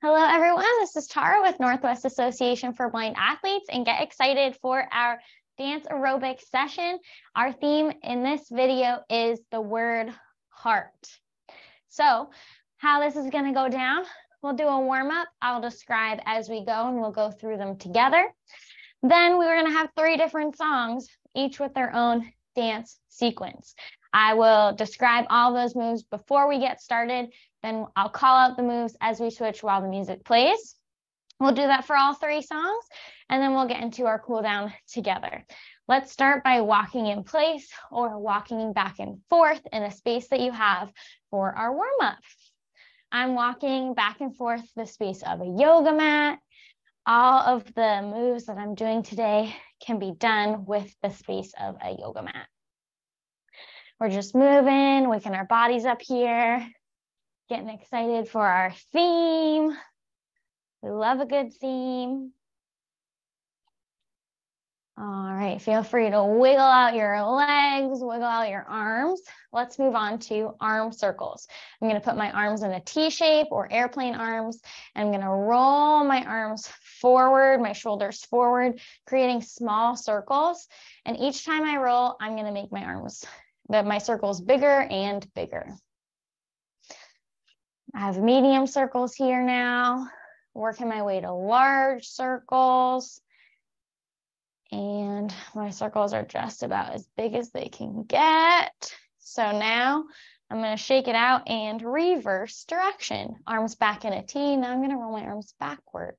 Hello, everyone. This is Tara with Northwest Association for Blind Athletes, and get excited for our dance aerobic session. Our theme in this video is the word heart. So, how this is going to go down, we'll do a warm up. I'll describe as we go, and we'll go through them together. Then we're going to have three different songs, each with their own dance sequence. I will describe all those moves before we get started. Then I'll call out the moves as we switch while the music plays. We'll do that for all three songs, and then we'll get into our cool down together. Let's start by walking in place or walking back and forth in a space that you have for our warm up. I'm walking back and forth the space of a yoga mat. All of the moves that I'm doing today can be done with the space of a yoga mat. We're just moving, waking our bodies up here, getting excited for our theme. We love a good theme. All right, feel free to wiggle out your legs, wiggle out your arms. Let's move on to arm circles. I'm gonna put my arms in a T shape or airplane arms. And I'm gonna roll my arms forward, my shoulders forward, creating small circles. And each time I roll, I'm gonna make my arms, that my circles bigger and bigger. I have medium circles here now, working my way to large circles. And my circles are just about as big as they can get. So now I'm going to shake it out and reverse direction. Arms back in a T. Now I'm going to roll my arms backwards.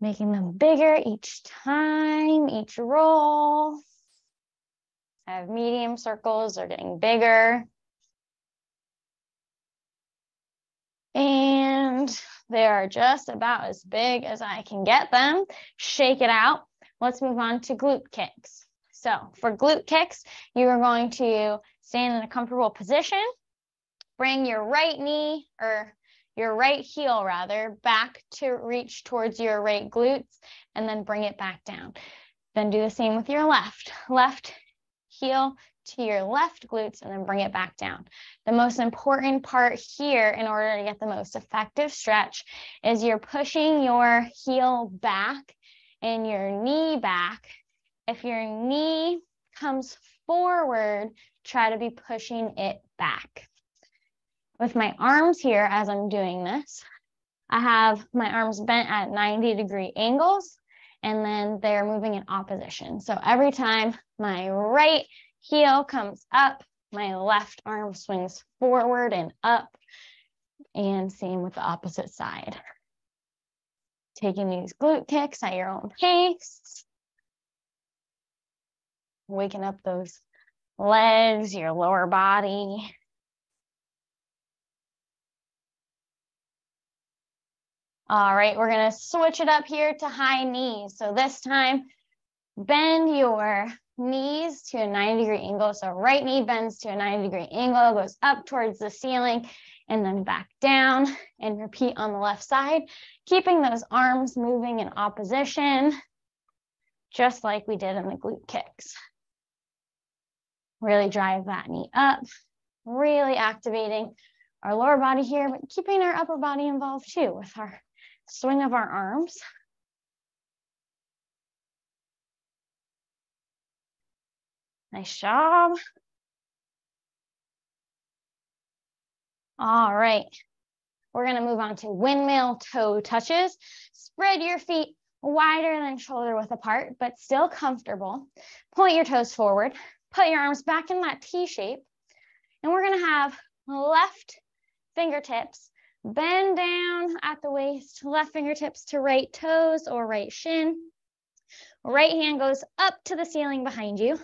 Making them bigger each time, each roll. Have medium circles, they're getting bigger. And they are just about as big as I can get them. Shake it out. Let's move on to glute kicks. So for glute kicks, you are going to stand in a comfortable position. Bring your right knee or your right heel rather back to reach towards your right glutes and then bring it back down. Then do the same with your left. Left heel to your left glutes and then bring it back down. The most important part here in order to get the most effective stretch is you're pushing your heel back and your knee back. If your knee comes forward, try to be pushing it back. With my arms here, as I'm doing this, I have my arms bent at 90 degree angles and then they're moving in opposition. So every time my right heel comes up, my left arm swings forward and up, and same with the opposite side. Taking these glute kicks at your own pace. Waking up those legs, your lower body. All right, we're gonna switch it up here to high knees. So this time, bend your knees to a 90 degree angle. So right knee bends to a 90 degree angle, goes up towards the ceiling and then back down and repeat on the left side, keeping those arms moving in opposition, just like we did in the glute kicks. Really drive that knee up, really activating our lower body here, but keeping our upper body involved too with our swing of our arms. Nice job. All right. We're going to move on to windmill toe touches. Spread your feet wider than shoulder width apart, but still comfortable. Point your toes forward. Put your arms back in that T shape. And we're going to have left fingertips bend down at the waist, left fingertips to right toes or right shin. Right hand goes up to the ceiling behind you.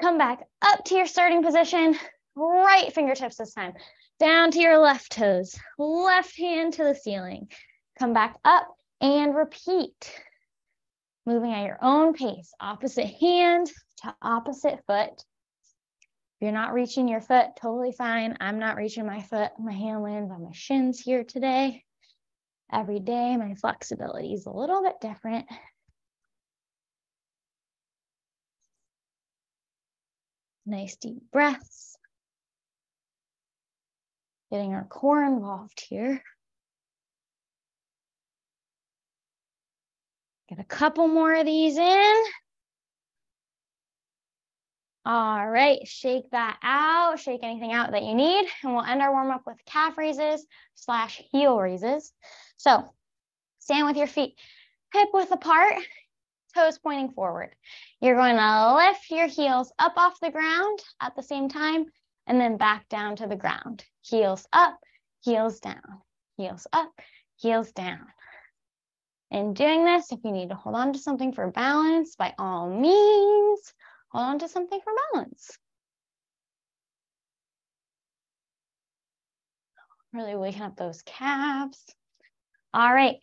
Come back up to your starting position, right fingertips this time, down to your left toes, left hand to the ceiling. Come back up and repeat. Moving at your own pace, opposite hand to opposite foot. If you're not reaching your foot, totally fine. I'm not reaching my foot. My hand lands on my shins here today. Every day, my flexibility is a little bit different. Nice deep breaths. Getting our core involved here. Get a couple more of these in. All right, shake that out, shake anything out that you need, and we'll end our warm up with calf raises slash heel raises. So stand with your feet hip width apart, toes pointing forward. You're going to lift your heels up off the ground at the same time, and then back down to the ground. Heels up, heels down, heels up, heels down. In doing this, if you need to hold on to something for balance, by all means, hold on to something for balance. Really waking up those calves. All right,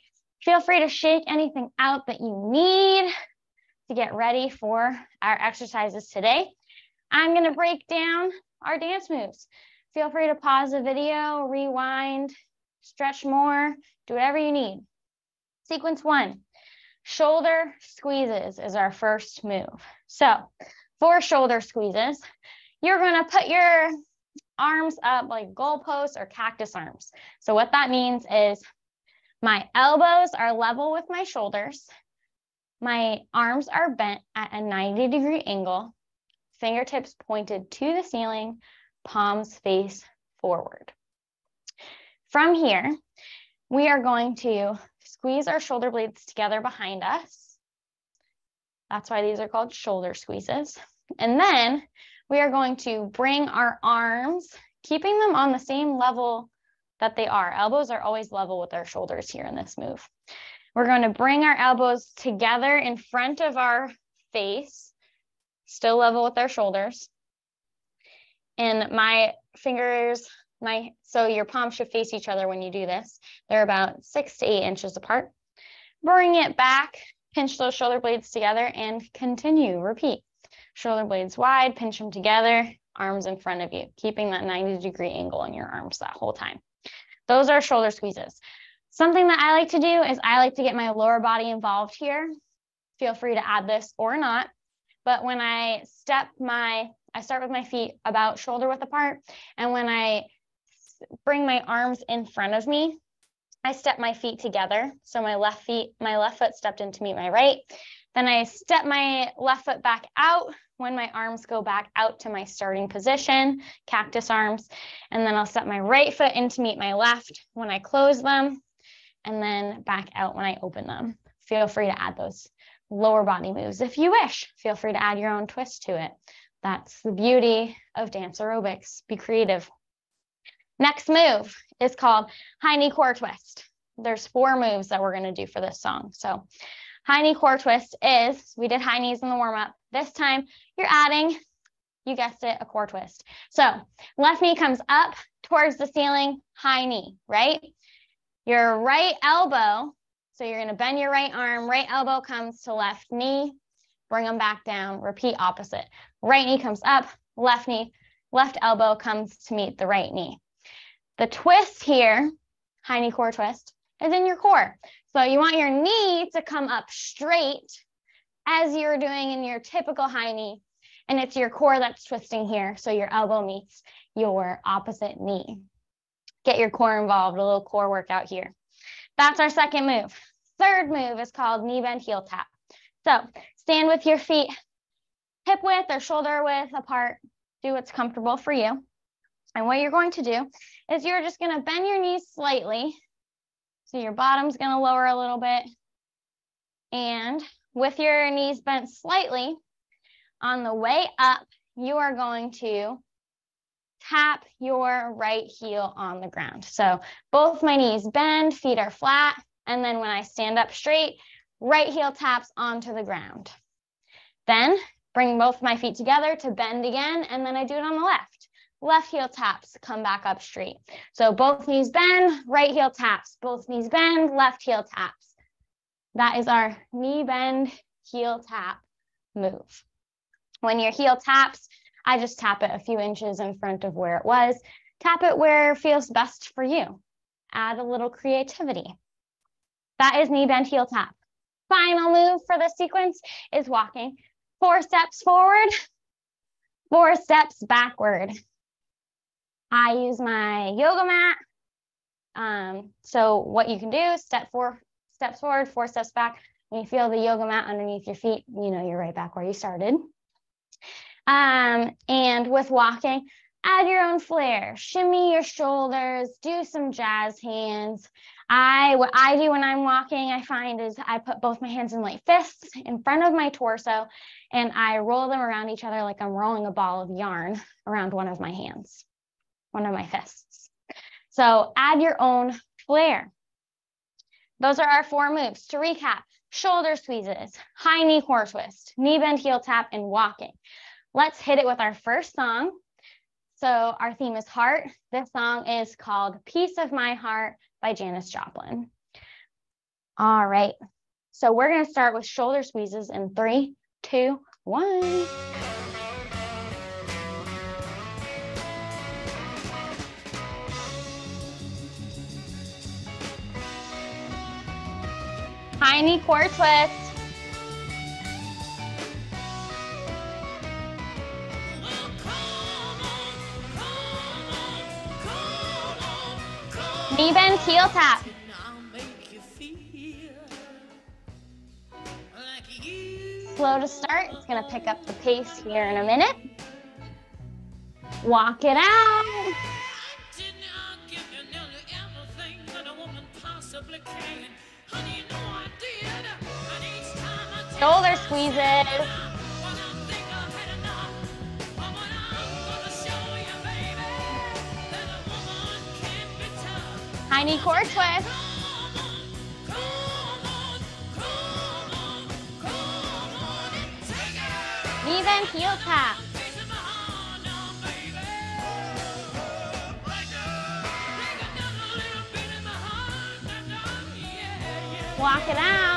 feel free to shake anything out that you need to get ready for our exercises today. I'm gonna break down our dance moves. Feel free to pause the video, rewind, stretch more, do whatever you need. Sequence one, Shoulder squeezes is our first move. So for shoulder squeezes, you're gonna put your arms up like goalposts or cactus arms. So what that means is my elbows are level with my shoulders. My arms are bent at a 90 degree angle, fingertips pointed to the ceiling, palms face forward. From here, we are going to squeeze our shoulder blades together behind us. That's why these are called shoulder squeezes. And then we are going to bring our arms, keeping them on the same level that they are. Elbows are always level with our shoulders here in this move. We're going to bring our elbows together in front of our face, still level with our shoulders. And my fingers my so your palms should face each other when you do this. They're about six to eight inches apart. Bring it back, pinch those shoulder blades together and continue, repeat. Shoulder blades wide, pinch them together, arms in front of you, keeping that 90 degree angle in your arms that whole time. Those are shoulder squeezes. Something that I like to do is I like to get my lower body involved here. Feel free to add this or not. But when I step my, I start with my feet about shoulder width apart. And when I bring my arms in front of me. I step my feet together. So my left feet, my left foot stepped in to meet my right. Then I step my left foot back out when my arms go back out to my starting position, cactus arms. And then I'll set my right foot in to meet my left when I close them, and then back out when I open them. Feel free to add those lower body moves if you wish. Feel free to add your own twist to it. That's the beauty of dance aerobics. Be creative. Next move is called high knee core twist. There's four moves that we're going to do for this song. So high knee core twist is, we did high knees in the warm up. This time you're adding, you guessed it, a core twist. So left knee comes up towards the ceiling, high knee, right? Your right elbow, so you're to bend your right arm, right elbow comes to left knee, bring them back down, repeat opposite. Right knee comes up, left knee, left elbow comes to meet the right knee. The twist here, high knee core twist, is in your core. So you want your knee to come up straight as you're doing in your typical high knee. And it's your core that's twisting here. So your elbow meets your opposite knee. Get your core involved, a little core workout here. That's our second move. Third move is called knee bend heel tap. So stand with your feet hip width or shoulder width apart. Do what's comfortable for you. And what you're going to do is you're just going to bend your knees slightly. So your bottom's going to lower a little bit. And with your knees bent slightly, on the way up, you are going to tap your right heel on the ground. So both my knees bend, feet are flat. And then when I stand up straight, right heel taps onto the ground. Then bring both my feet together to bend again. And then I do it on the left left heel taps, come back up straight. So both knees bend, right heel taps, both knees bend, left heel taps. That is our knee bend, heel tap move. When your heel taps, I just tap it a few inches in front of where it was. Tap it where it feels best for you. Add a little creativity. That is knee bend, heel tap. Final move for this sequence is walking four steps forward, four steps backward. I use my yoga mat. Um, so what you can do step four steps forward, four steps back. When you feel the yoga mat underneath your feet, you know you're right back where you started. Um, and with walking, add your own flair, shimmy your shoulders, do some jazz hands. I what I do when I'm walking, I find is I put both my hands in like fists in front of my torso and I roll them around each other like I'm rolling a ball of yarn around one of my hands, one of my fists. So add your own flair. Those are our four moves. To recap, shoulder squeezes, high knee core twist, knee bend, heel tap, and walking. Let's hit it with our first song. So our theme is heart. This song is called Piece of My Heart by Janis Joplin. All right. So we're going to start with shoulder squeezes in three, two, one. Knee core twist. Knee bend, heel tap. Slow to start. It's going to pick up the pace here in a minute. Walk it out. Shoulder squeezes. Tiny core twist. Knee bend, heel tap. Walk it out.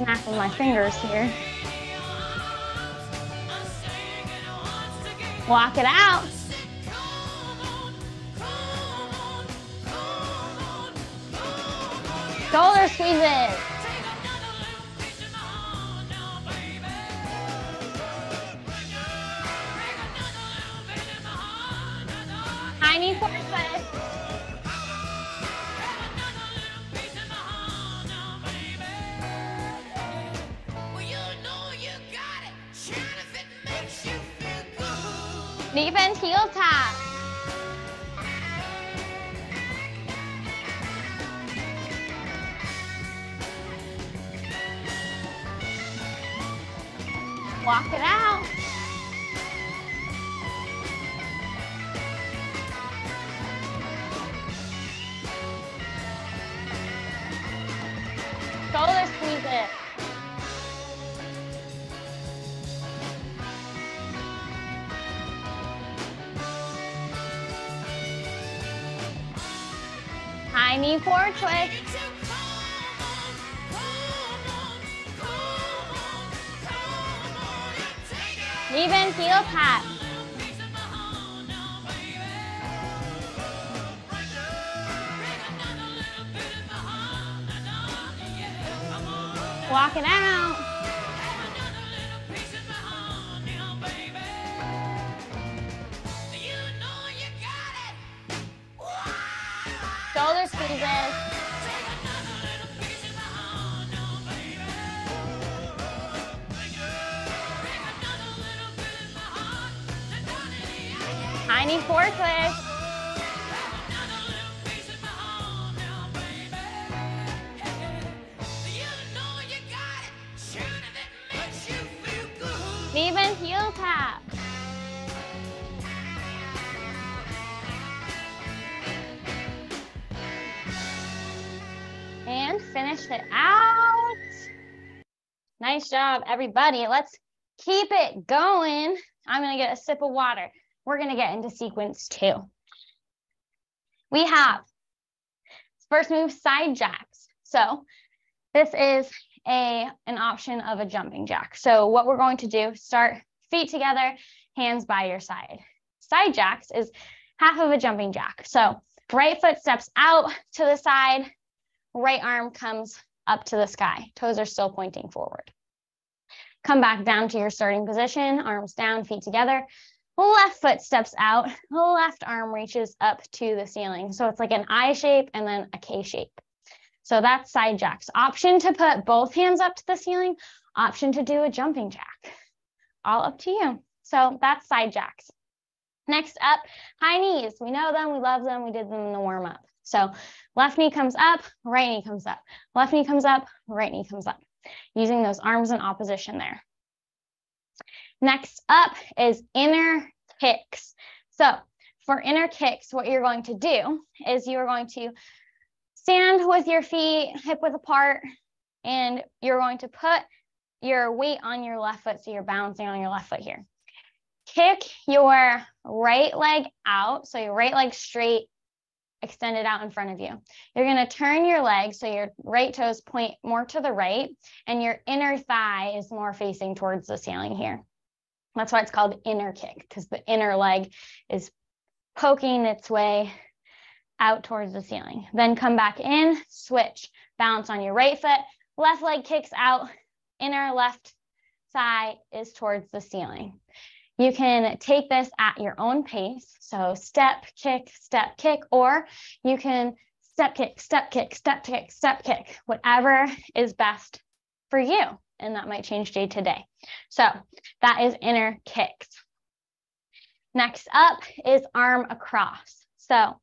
Adding snap of my fingers here. Walk it out. Shoulder squeezes. Knee bend heel tap. Walk it out. Knee forward twist. Even heel tap. Walking out. Tiny four twist. Even heel tap. And finish it out. Nice job, everybody. Let's keep it going. I'm going to get a sip of water. We're going to get into sequence two. We have first move side jacks. So this is a an option of a jumping jack. So what we're going to do, start feet together, hands by your side. Side jacks is half of a jumping jack. So right foot steps out to the side, right arm comes up to the sky. Toes are still pointing forward. Come back down to your starting position, arms down, feet together. Left foot steps out, left arm reaches up to the ceiling. So it's like an I shape and then a K shape. So that's side jacks. Option to put both hands up to the ceiling, option to do a jumping jack. All up to you. So that's side jacks. Next up, high knees. We know them, we love them, we did them in the warm up. So left knee comes up, right knee comes up. Left knee comes up, right knee comes up. Using those arms in opposition there. Next up is inner kicks. So for inner kicks, what you're going to do is you're going to stand with your feet hip width apart, and you're going to put your weight on your left foot. So you're balancing on your left foot here. Kick your right leg out. So your right leg straight, extended out in front of you. You're going to turn your leg so your right toes point more to the right and your inner thigh is more facing towards the ceiling here. That's why it's called inner kick because the inner leg is poking its way out towards the ceiling. Then come back in, switch, balance on your right foot, left leg kicks out, inner left thigh is towards the ceiling. You can take this at your own pace. So step, kick, step, kick, or you can step, kick, step, kick, step, kick, step, kick, whatever is best for you. And that might change day to day. So that is inner kicks. Next up is arm across. So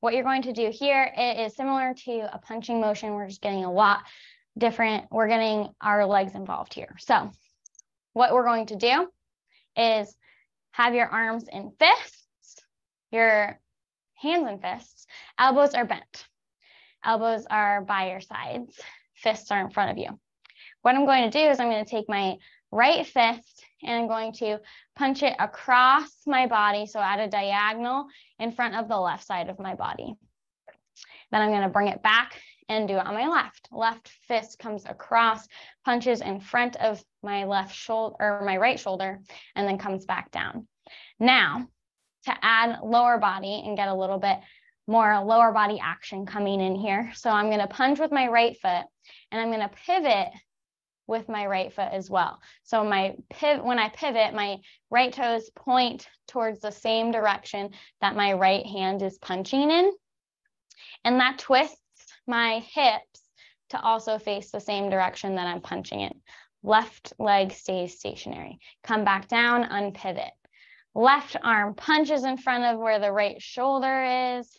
what you're going to do here, it is similar to a punching motion. We're just getting a lot different. We're getting our legs involved here. So what we're going to do is have your arms in fists, your hands in fists, elbows are bent. Elbows are by your sides, fists are in front of you. What I'm going to do is I'm going to take my right fist and I'm going to punch it across my body, so at a diagonal in front of the left side of my body. Then I'm going to bring it back and do it on my left. Left fist comes across, punches in front of my left shoulder or my right shoulder, and then comes back down. Now, to add lower body and get a little bit more lower body action coming in here. So I'm going to punch with my right foot and I'm going to pivot with my right foot as well. So my pivot, when I pivot, my right toes point towards the same direction that my right hand is punching in. And that twists my hips to also face the same direction that I'm punching in. Left leg stays stationary. Come back down, unpivot. Left arm punches in front of where the right shoulder is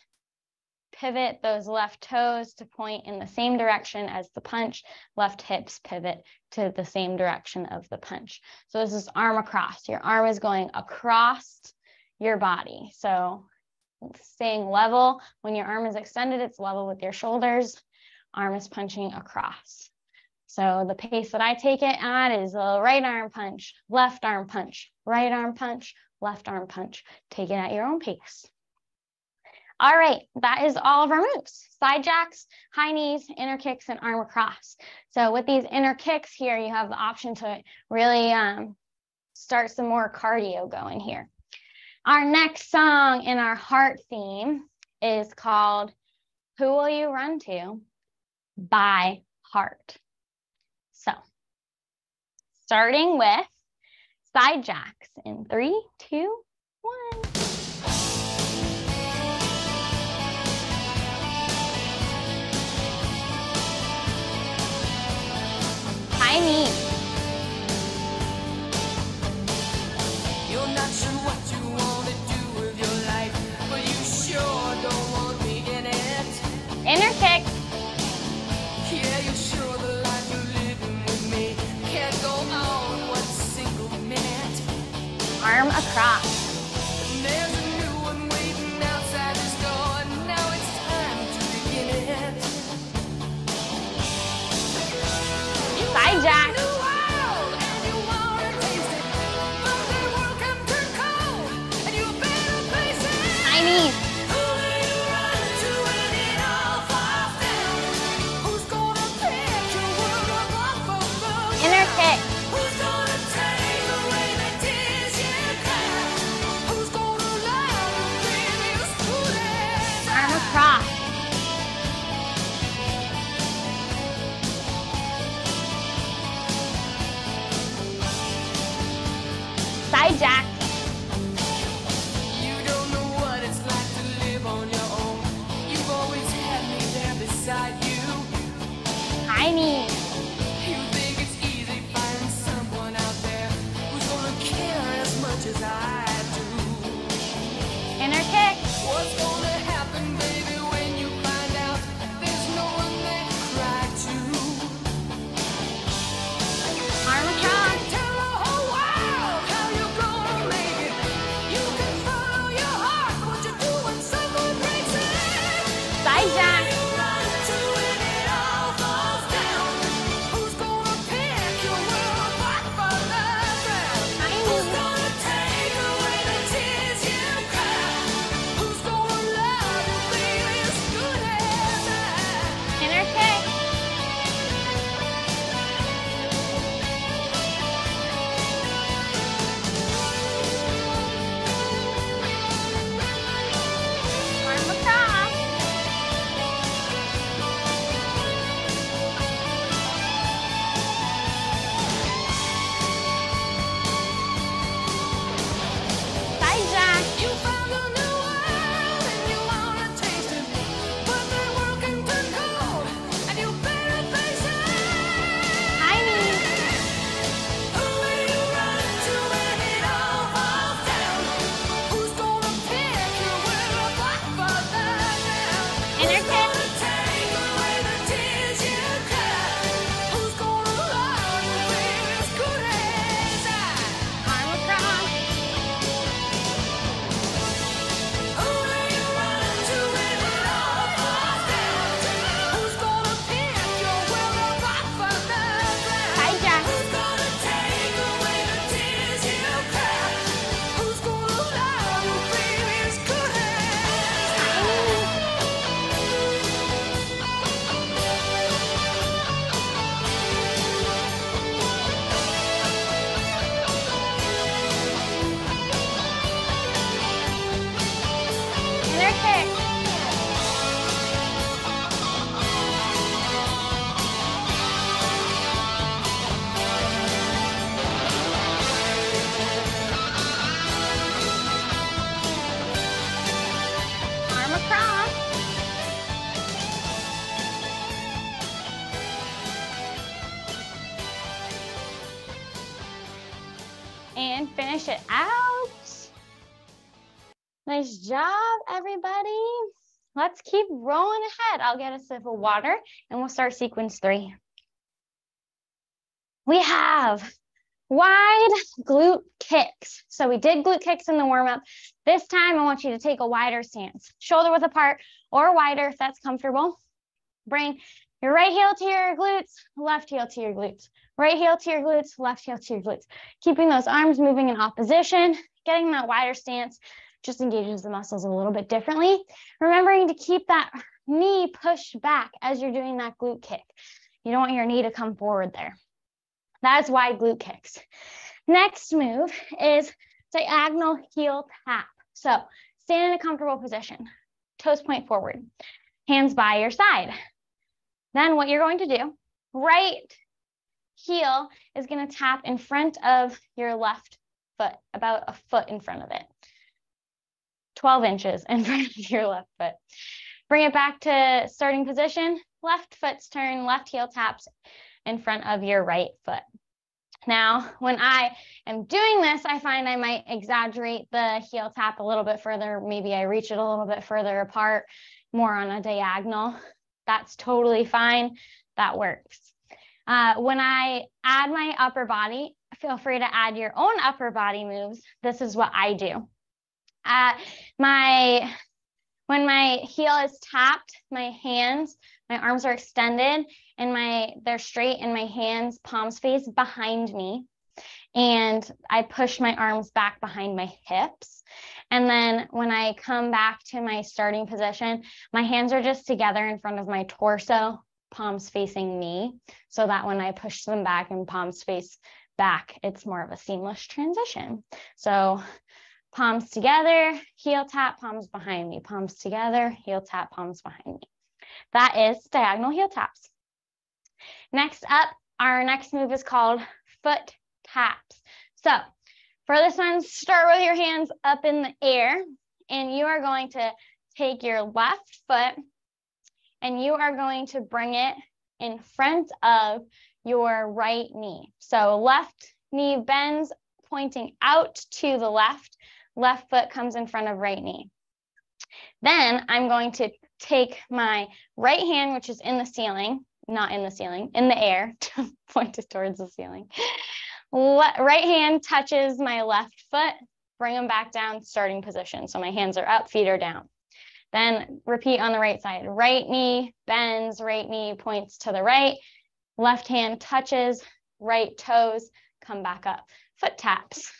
pivot those left toes to point in the same direction as the punch, left hips pivot to the same direction of the punch. So this is arm across. Your arm is going across your body. So staying level, when your arm is extended, it's level with your shoulders. Arm is punching across. So the pace that I take it at is a right arm punch, left arm punch, right arm punch, left arm punch. Take it at your own pace. All right, that is all of our moves. Side jacks, high knees, inner kicks, and arm across. So with these inner kicks here, you have the option to really um, start some more cardio going here. Our next song in our heart theme is called Who Will You Run To? by Heart. So starting with side jacks in three, two, one. Tiny. Finish it out. Nice job, everybody. Let's keep rolling ahead. I'll get a sip of water and we'll start sequence three. We have wide glute kicks. So we did glute kicks in the warm up. This time I want you to take a wider stance, shoulder width apart or wider if that's comfortable. Bring your right heel to your glutes, left heel to your glutes, right heel to your glutes, left heel to your glutes. Keeping those arms moving in opposition, getting that wider stance just engages the muscles a little bit differently. Remembering to keep that knee pushed back as you're doing that glute kick. You don't want your knee to come forward there. That is wide glute kicks. Next move is diagonal heel tap. So stand in a comfortable position, toes point forward, hands by your side. Then what you're going to do, right heel is going to tap in front of your left foot, about a foot in front of it. 12 inches in front of your left foot. Bring it back to starting position. Left foot's turn, left heel taps in front of your right foot. Now, when I am doing this, I find I might exaggerate the heel tap a little bit further. Maybe I reach it a little bit further apart, more on a diagonal. That's totally fine. That works. Uh, when I add my upper body, feel free to add your own upper body moves. This is what I do. Uh, my when my heel is tapped, my hands, my arms are extended and my they're straight and my hands palms face behind me. And I push my arms back behind my hips. And then when I come back to my starting position, my hands are just together in front of my torso, palms facing me, so that when I push them back and palms face back, it's more of a seamless transition. So palms together, heel tap, palms behind me, palms together, heel tap, palms behind me. That is diagonal heel taps. Next up, our next move is called foot taps. So For this one, start with your hands up in the air, and you are going to take your left foot and you are going to bring it in front of your right knee. So left knee bends, pointing out to the left. Left foot comes in front of right knee. Then I'm going to take my right hand, which is in the ceiling, not in the ceiling, in the air, pointed towards the ceiling. Right hand touches my left foot, bring them back down, starting position. So my hands are up, feet are down. Then repeat on the right side. Right knee bends, right knee points to the right, left hand touches, right toes come back up. Foot taps.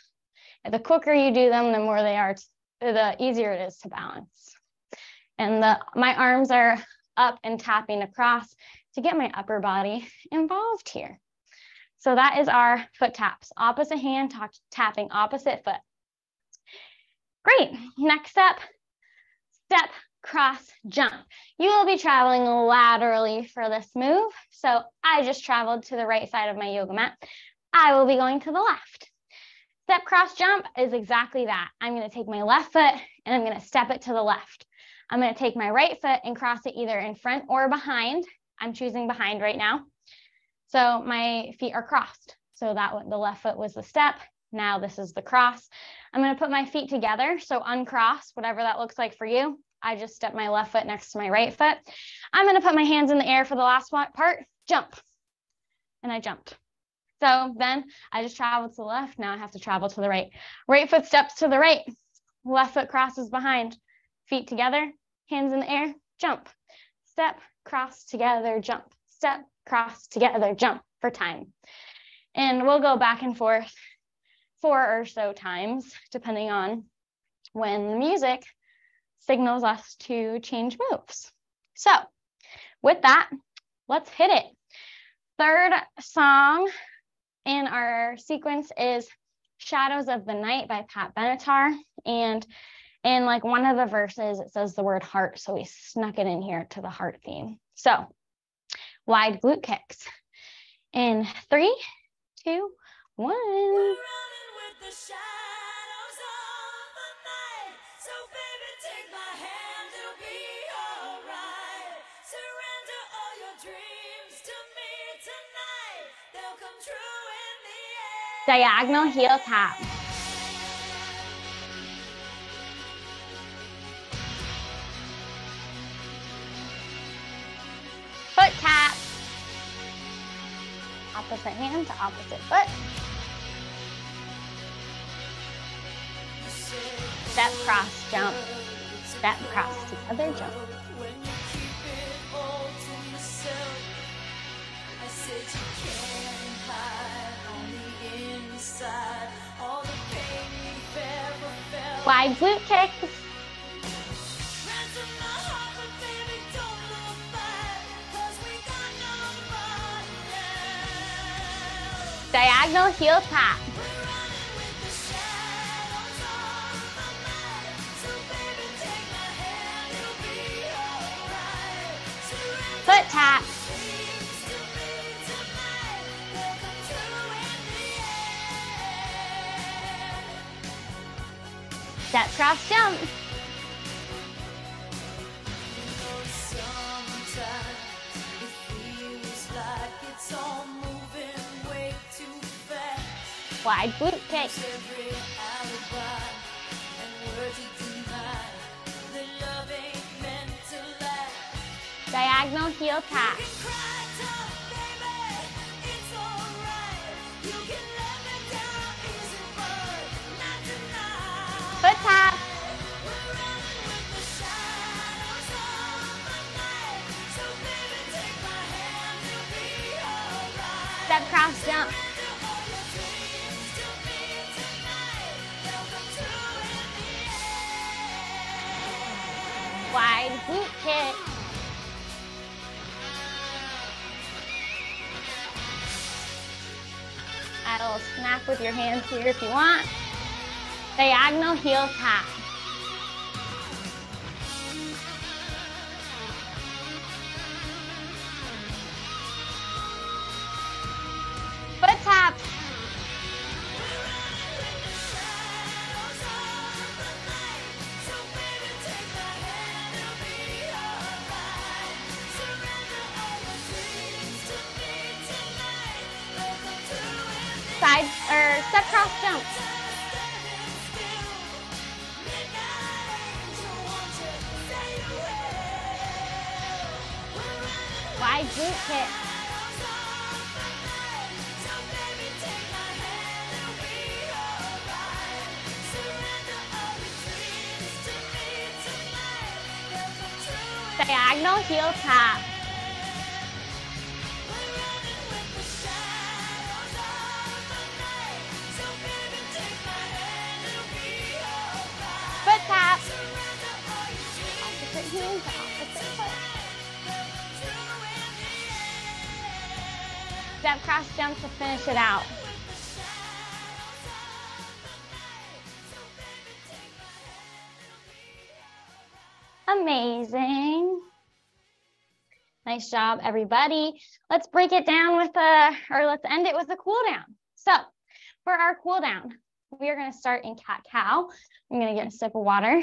The quicker you do them, the more they are, the easier it is to balance. And the my arms are up and tapping across to get my upper body involved here. So that is our foot taps. Opposite hand tapping opposite foot. Great. Next up, step, cross, jump. You will be traveling laterally for this move. So I just traveled to the right side of my yoga mat. I will be going to the left. Step, cross, jump is exactly that. I'm going to take my left foot and I'm going to step it to the left. I'm going to take my right foot and cross it either in front or behind. I'm choosing behind right now. So my feet are crossed. So that the left foot was the step. Now this is the cross. I'm going to put my feet together. So uncross, whatever that looks like for you. I just step my left foot next to my right foot. I'm going to put my hands in the air for the last part, jump. And I jumped. So then I just traveled to the left. Now I have to travel to the right. Right foot steps to the right. Left foot crosses behind. Feet together, hands in the air, jump. Step, cross together, jump. Step, cross together, jump for time. And we'll go back and forth four or so times, depending on when the music signals us to change moves. So, with that, let's hit it. Third song in our sequence is Shadows of the Night by Pat Benatar. And in like one of the verses, it says the word heart. So we snuck it in here to the heart theme. So wide glute kicks. In three, two, one. The shadows of the night. So baby, take my hand, it'll be alright. Surrender all your dreams to me tonight. They'll come true in the end. Diagonal heel tap. Foot tap. Opposite hand to opposite foot. Step, cross, jump. Step, cross, together, jump. When you keep it all to all moving way too fast. Wide glute kick. But heel tonight. Foot tap. Little snap with your hands here if you want. Diagonal heel tap. Tap. Step cross jump. Wide glute kick. Diagonal heel tap. Step cross jump to finish it out. Amazing. Nice job, everybody. Let's break it down with a, or let's end it with a cool down. So for our cool down, we are going to start in cat cow. I'm going to get a sip of water.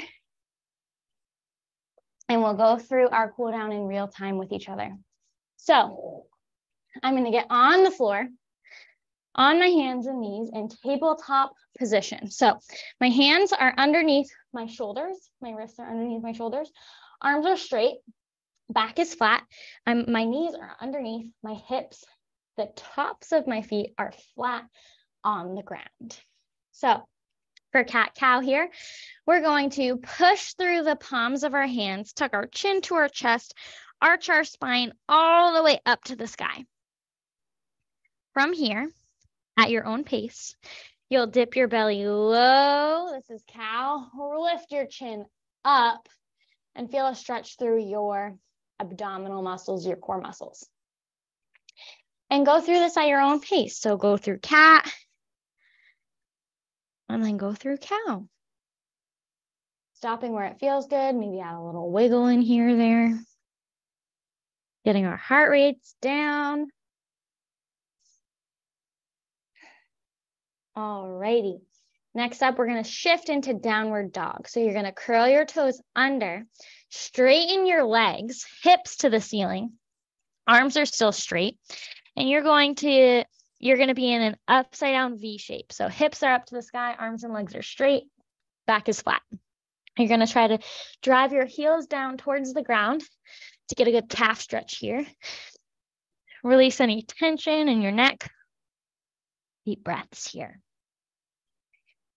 And we'll go through our cool down in real time with each other. So I'm going to get on the floor on my hands and knees in tabletop position. So my hands are underneath my shoulders. My wrists are underneath my shoulders. Arms are straight. Back is flat. I'm, my knees are underneath my hips. The tops of my feet are flat on the ground. So for cat cow here, we're going to push through the palms of our hands, tuck our chin to our chest, arch our spine all the way up to the sky. From here, at your own pace, you'll dip your belly low. This is cow. Lift your chin up and feel a stretch through your abdominal muscles, your core muscles. And go through this at your own pace. So go through cat and then go through cow. Stopping where it feels good, maybe add a little wiggle in here, there. Getting our heart rates down. Alrighty. Next up, we're going to shift into downward dog. So you're going to curl your toes under, straighten your legs, hips to the ceiling. Arms are still straight. And you're going to you're going to be in an upside down V shape. So hips are up to the sky, arms and legs are straight, back is flat. You're going to try to drive your heels down towards the ground to get a good calf stretch here. Release any tension in your neck. Deep breaths here.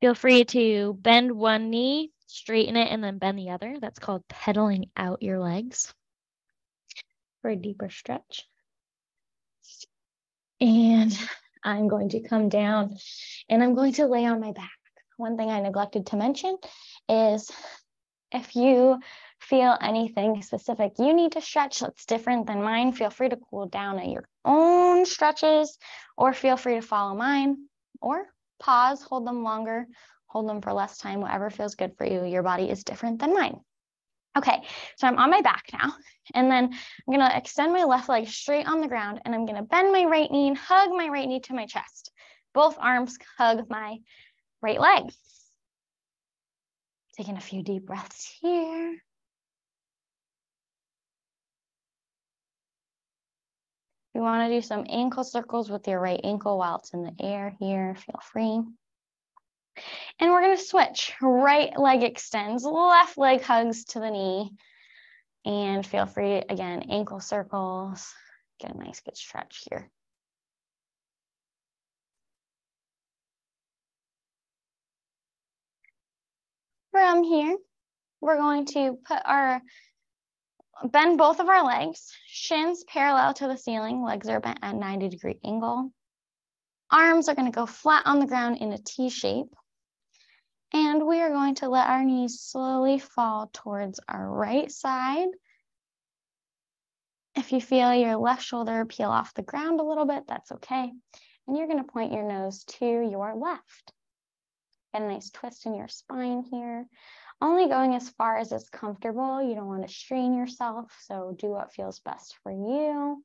Feel free to bend one knee, straighten it, and then bend the other. That's called pedaling out your legs for a deeper stretch. And I'm going to come down and I'm going to lay on my back. One thing I neglected to mention is if you feel anything specific you need to stretch that's different than mine, feel free to cool down at your own stretches or feel free to follow mine or pause, hold them longer, hold them for less time, whatever feels good for you. Your body is different than mine. Okay, so I'm on my back now, and then I'm gonna extend my left leg straight on the ground, and I'm gonna bend my right knee and hug my right knee to my chest. Both arms hug my right leg. Taking a few deep breaths here. You want to do some ankle circles with your right ankle while it's in the air here. Feel free. And we're going to switch. Right leg extends, left leg hugs to the knee. And feel free, again, ankle circles. Get a nice good stretch here. From here, we're going to put our bend both of our legs, shins parallel to the ceiling, legs are bent at 90 degree angle. Arms are gonna go flat on the ground in a T shape. And we are going to let our knees slowly fall towards our right side. If you feel your left shoulder peel off the ground a little bit, that's okay. And you're gonna point your nose to your left. Get a nice twist in your spine here only going as far as is comfortable. You don't want to strain yourself, so do what feels best for you.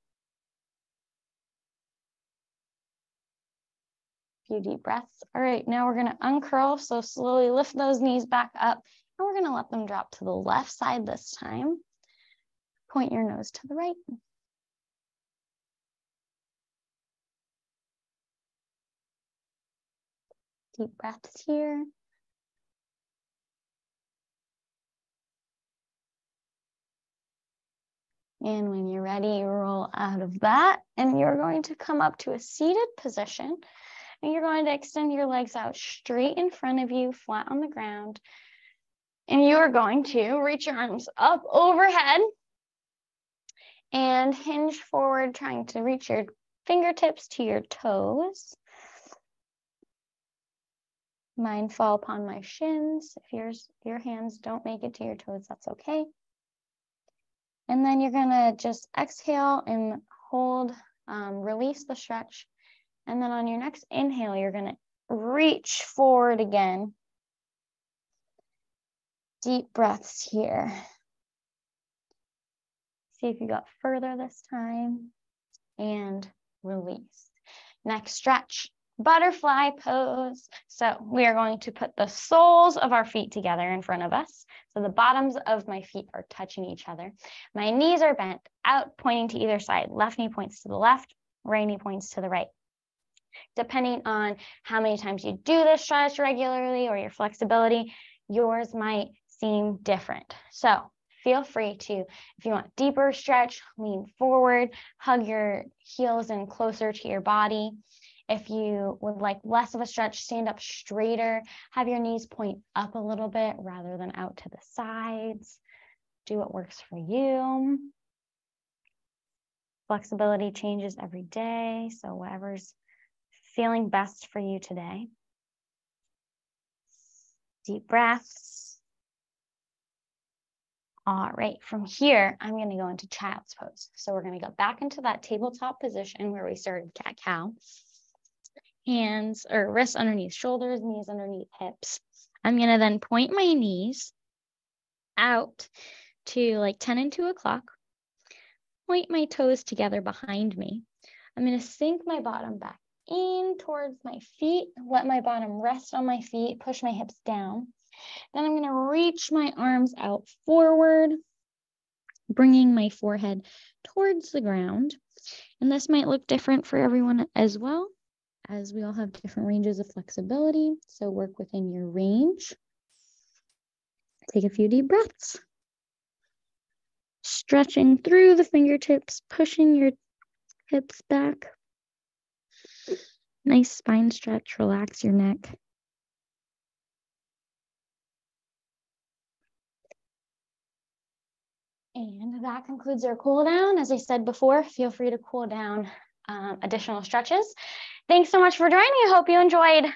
A few deep breaths. All right, now we're going to uncurl. So slowly lift those knees back up and we're going to let them drop to the left side this time. Point your nose to the right. Deep breaths here. And when you're ready, roll out of that. And you're going to come up to a seated position. And you're going to extend your legs out straight in front of you, flat on the ground. And you're going to reach your arms up overhead and hinge forward, trying to reach your fingertips to your toes. Mine fall upon my shins. If yours, your hands don't make it to your toes, that's okay. And then you're gonna just exhale and hold, um, release the stretch. And then on your next inhale, you're gonna reach forward again. Deep breaths here. See if you got further this time and release. Next stretch, butterfly pose. So we are going to put the soles of our feet together in front of us. So the bottoms of my feet are touching each other. My knees are bent out, pointing to either side. Left knee points to the left, right knee points to the right. Depending on how many times you do this stretch regularly or your flexibility, yours might seem different. So feel free to, if you want deeper stretch, lean forward, hug your heels in closer to your body. If you would like less of a stretch, stand up straighter, have your knees point up a little bit rather than out to the sides. Do what works for you. Flexibility changes every day, so whatever's feeling best for you today. Deep breaths. All right, from here, I'm going to go into child's pose. So we're going to go back into that tabletop position where we started cat cow. Hands or wrists underneath shoulders, knees underneath hips. I'm going to then point my knees out to like 10 and 2 o'clock. Point my toes together behind me. I'm going to sink my bottom back in towards my feet, let my bottom rest on my feet, push my hips down. Then I'm going to reach my arms out forward, bringing my forehead towards the ground. And this might look different for everyone as well, as we all have different ranges of flexibility. So work within your range. Take a few deep breaths. Stretching through the fingertips, pushing your hips back. Nice spine stretch, relax your neck. And that concludes our cool down. As I said before, feel free to cool down um, additional stretches. Thanks so much for joining. I hope you enjoyed.